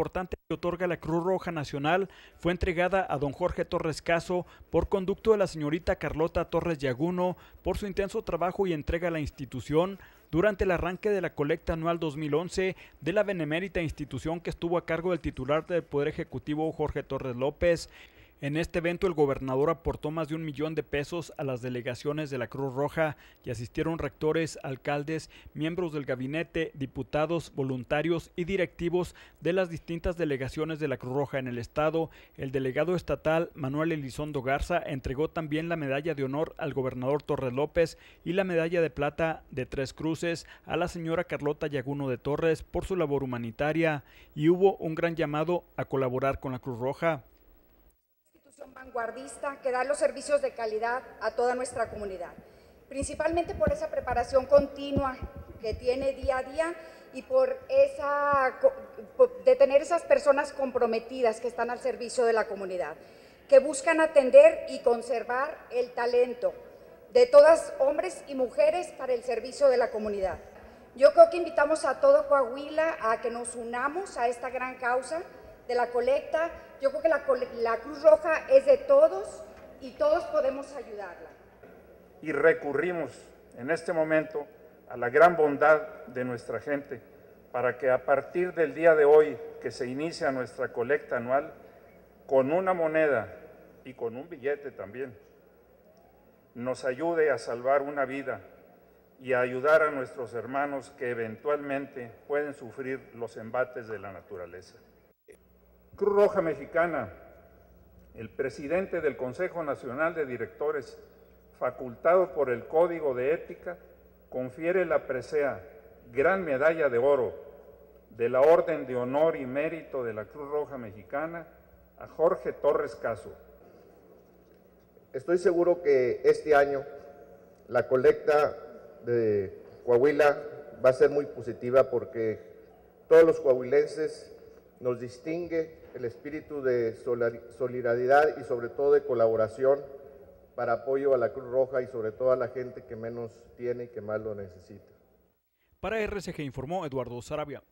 importante que otorga la Cruz Roja Nacional fue entregada a don Jorge Torres Caso por conducto de la señorita Carlota Torres Yaguno por su intenso trabajo y entrega a la institución durante el arranque de la colecta anual 2011 de la benemérita institución que estuvo a cargo del titular del Poder Ejecutivo Jorge Torres López. En este evento el gobernador aportó más de un millón de pesos a las delegaciones de la Cruz Roja y asistieron rectores, alcaldes, miembros del gabinete, diputados, voluntarios y directivos de las distintas delegaciones de la Cruz Roja en el estado. El delegado estatal Manuel Elizondo Garza entregó también la medalla de honor al gobernador Torres López y la medalla de plata de tres cruces a la señora Carlota Yaguno de Torres por su labor humanitaria y hubo un gran llamado a colaborar con la Cruz Roja vanguardista que da los servicios de calidad a toda nuestra comunidad, principalmente por esa preparación continua que tiene día a día y por esa de tener esas personas comprometidas que están al servicio de la comunidad, que buscan atender y conservar el talento de todas hombres y mujeres para el servicio de la comunidad. Yo creo que invitamos a todo Coahuila a que nos unamos a esta gran causa de la colecta. Yo creo que la, Cruz Roja es de todos y todos podemos ayudarla. Y recurrimos en este momento a la gran bondad de nuestra gente para que a partir del día de hoy que se inicia nuestra colecta anual, con una moneda y con un billete también, nos ayude a salvar una vida y a ayudar a nuestros hermanos que eventualmente pueden sufrir los embates de la naturaleza. Cruz Roja Mexicana, el presidente del Consejo Nacional de Directores, facultado por el Código de Ética, confiere la presea Gran Medalla de Oro de la Orden de Honor y Mérito de la Cruz Roja Mexicana a Jorge Torres Caso. Estoy seguro que este año la colecta de Coahuila va a ser muy positiva porque todos los coahuilenses nos distingue el espíritu de solidaridad y sobre todo de colaboración para apoyo a la Cruz Roja y sobre todo a la gente que menos tiene y que más lo necesita. Para RCG informó Eduardo Sarabia.